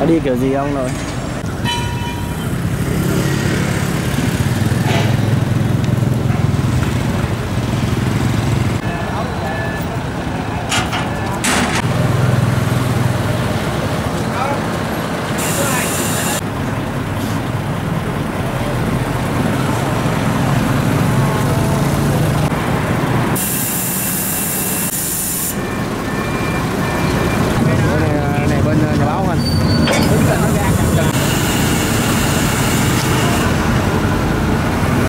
Nó đi kiểu gì ông rồi?